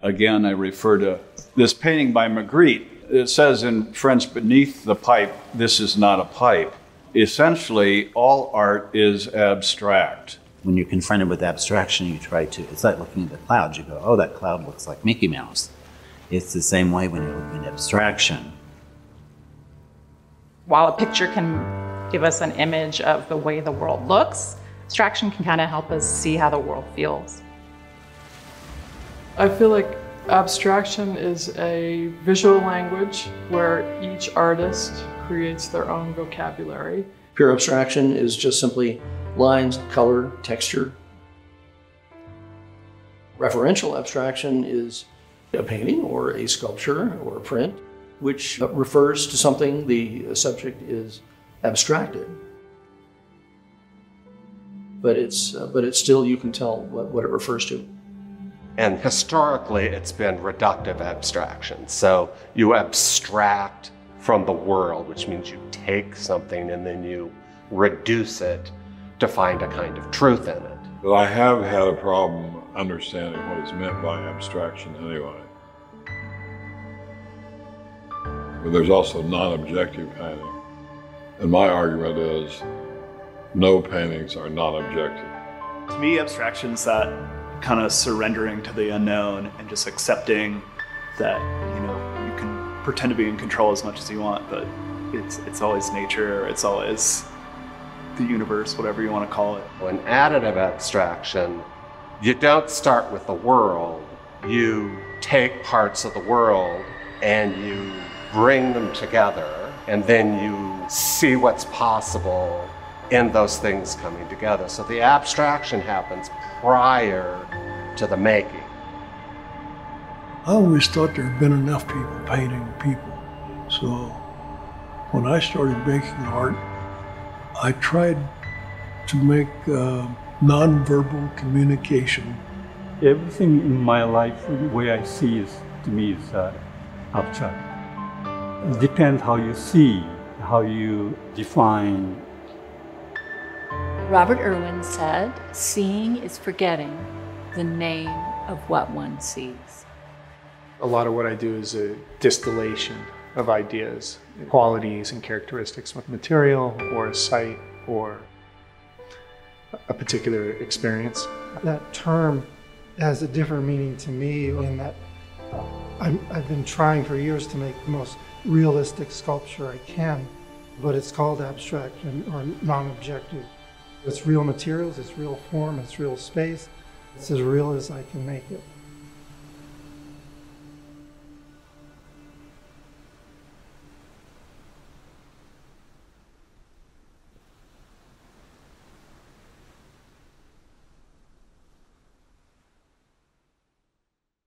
Again, I refer to this painting by Magritte. It says in French, beneath the pipe, this is not a pipe. Essentially, all art is abstract. When you're confronted with abstraction, you try to, it's like looking at the clouds. You go, oh, that cloud looks like Mickey Mouse. It's the same way when you're looking at abstraction. While a picture can give us an image of the way the world looks, abstraction can kind of help us see how the world feels. I feel like abstraction is a visual language where each artist creates their own vocabulary. Pure abstraction is just simply lines, color, texture. Referential abstraction is a painting or a sculpture or a print which refers to something the subject is abstracted. But it's, uh, but it's still, you can tell what, what it refers to. And historically, it's been reductive abstraction. So you abstract from the world, which means you take something and then you reduce it to find a kind of truth in it. But I have had a problem understanding what is meant by abstraction anyway. But there's also non-objective painting. And my argument is no paintings are non-objective. To me, abstraction's that kind of surrendering to the unknown and just accepting that, you know, you can pretend to be in control as much as you want, but it's it's always nature, it's always the universe, whatever you want to call it. When additive abstraction, you don't start with the world. You take parts of the world and you bring them together, and then you see what's possible in those things coming together. So the abstraction happens prior to the making. I always thought there had been enough people painting people. So when I started making art, I tried to make uh, nonverbal communication. Everything in my life, the way I see is, to me, is uh, abstract. It depends how you see, how you define. Robert Irwin said, seeing is forgetting the name of what one sees. A lot of what I do is a distillation of ideas, qualities and characteristics of material or a site or a particular experience. That term has a different meaning to me in that i have been trying for years to make the most realistic sculpture I can, but it's called abstraction or non-objective. It's real materials, it's real form, it's real space. It's as real as I can make it.